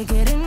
to get in